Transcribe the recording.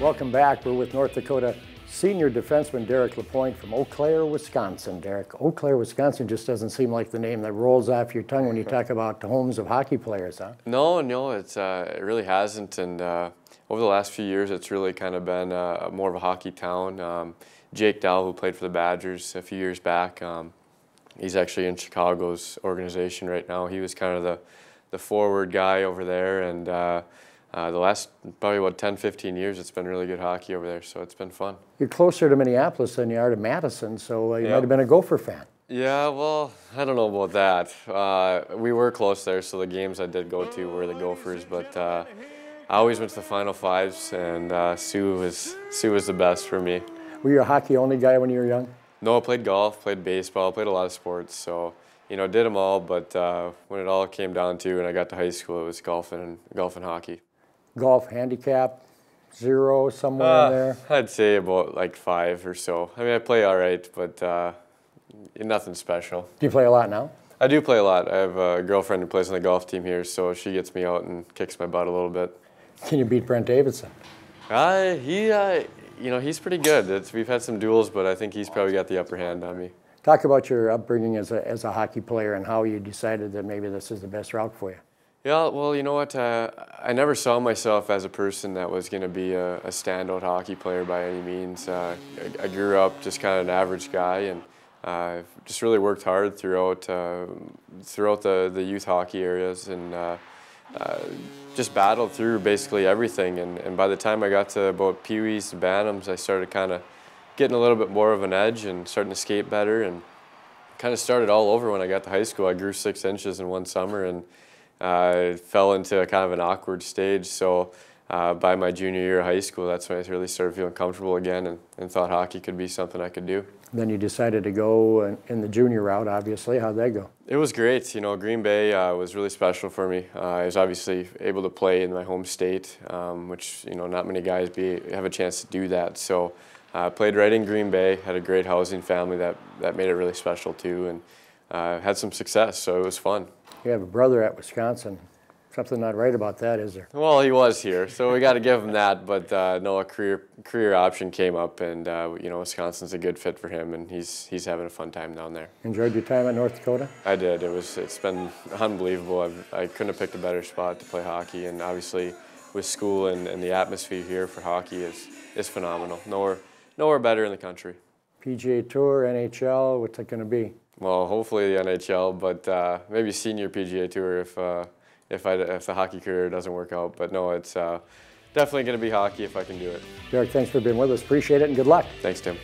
Welcome back. We're with North Dakota senior defenseman Derrick Lapoint from Eau Claire, Wisconsin. Derrick, Eau Claire, Wisconsin just doesn't seem like the name that rolls off your tongue when you talk about the homes of hockey players, huh? No, no, it's uh, it really hasn't. And uh, over the last few years, it's really kind of been uh, more of a hockey town. Um, Jake Dowell, who played for the Badgers a few years back, um, he's actually in Chicago's organization right now. He was kind of the the forward guy over there, and uh, the last probably what 10, 15 years, it's been really good hockey over there, so it's been fun. You're closer to Minneapolis than you are to Madison, so uh, you yep. might have been a Gopher fan. Yeah, well, I don't know about that. Uh, we were close there, so the games I did go to were the Gophers, but uh, I always went to the Final Fives, and uh, Sioux was Sioux was the best for me. Were you a hockey-only guy when you were young? No, I played golf, played baseball, played a lot of sports, so you know, did them all. But uh, when it all came down to, and I got to high school, it was golf and golf and hockey golf handicap? Zero somewhere uh, in there? I'd say about like five or so. I mean, I play all right, but uh, nothing special. Do you play a lot now? I do play a lot. I have a girlfriend who plays on the golf team here, so she gets me out and kicks my butt a little bit. Can you beat Brent Davidson? Uh, he, uh, you know, he's pretty good. It's, we've had some duels, but I think he's probably got the upper hand on me. Talk about your upbringing as a, as a hockey player and how you decided that maybe this is the best route for you. Yeah, well, you know what? Uh, I never saw myself as a person that was going to be a, a, standout hockey player by any means. Uh, I, I, grew up just kind of an average guy and uh, just really worked hard throughout uh, throughout the, the youth hockey areas and uh, uh, just battled through basically everything. And, and by the time I got to about Pee-wees to Bantams, I started kind of getting a little bit more of an edge and starting to skate better and kind of started all over when I got to high school. I grew six inches in one summer and uh, fell into a kind of an awkward stage. So uh, by my junior year of high school, that's when I really started feeling comfortable again and, and thought hockey could be something I could do. Then you decided to go in the junior route, obviously. How'd that go? It was great. You know, Green Bay uh, was really special for me. Uh, I was obviously able to play in my home state, um, which, you know, not many guys be, have a chance to do that. So I uh, played right in Green Bay, had a great housing family that, that made it really special too, and uh, had some success, so it was fun. You have a brother at Wisconsin. Something not right about that, is there? Well, he was here, so we got to give him that. But uh, no, a career career option came up, and uh, you know Wisconsin's a good fit for him, and he's he's having a fun time down there. Enjoyed your time at North Dakota? I did. It was it's been unbelievable. I've, I could not have picked a better spot to play hockey, and obviously with school and, and the atmosphere here for hockey is is phenomenal. Nowhere nowhere better in the country. PGA Tour, NHL, what's it going to be? Well, hopefully the NHL, but uh, maybe senior PGA Tour if uh, if I if the hockey career doesn't work out. But no, it's uh, definitely going to be hockey if I can do it. Derrick, thanks for being with us. Appreciate it and good luck. Thanks, Tim.